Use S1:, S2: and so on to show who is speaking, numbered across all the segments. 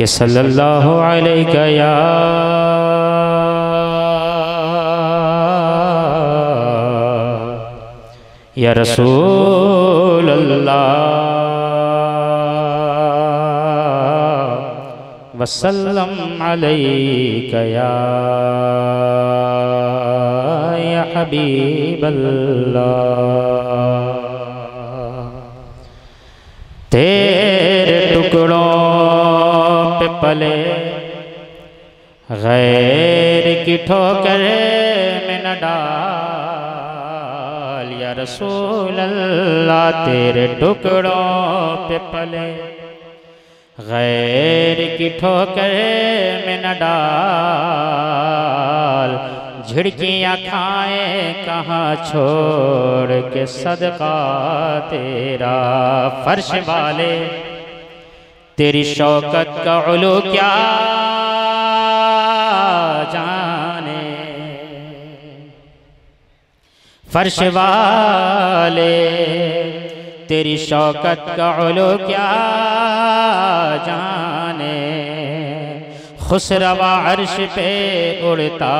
S1: कि सल्लल्लाहु अलैहि या या रसूल अल्लाह वसल्लम अलैका या या पले। गैर की ठोकर में न डाल, या रसूल अल्लाह तेरे टुकड़ों पे पले। गैर की ठोकर में न डाल, झिड़कियाँ खाए कहाँ छोड़ के सदका तेरा फर्श वाले। तेरी शौकत का उलू क्या जाने? फर्श वाले तेरी शौकत का उलू क्या जाने? खुसरवा अर्श पे उड़ता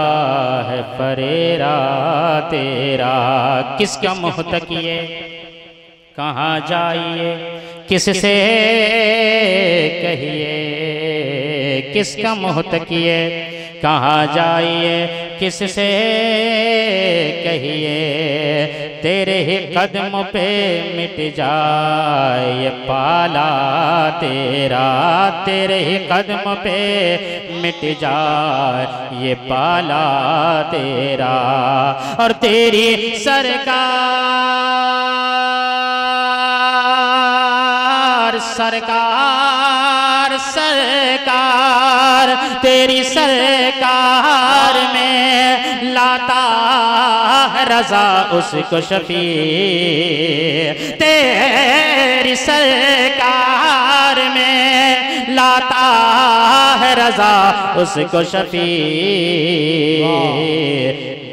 S1: है फरेरा तेरा। किसका मुहतकिए कहाँ जाइए? किससे कहिए? किसका मुहतकिए कहाँ जाइए? किससे कहिए? तेरे ही कदम पे मिट जाए पाला तेरा। तेरे ही कदम पे मिट जाए ये पाला तेरा। और तेरी सरकार सरकार सरकार, तेरी सरकार में लाता रजा उसको शफी तेरी सरकार में लाता है रजा उसको शफी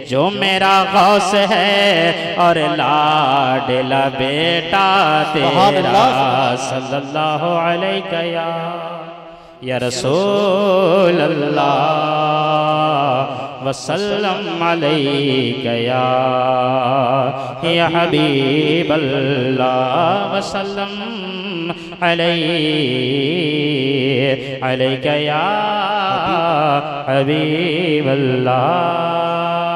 S1: जो मेरा गौस है और लाडला बेटा तेरा सल्लल्लाहु अलैहि या या रसूल अल्लाह वसल्लम अलैका या या हबीब अल्लाह वसल्लम अलैका या हबीब अल्लाह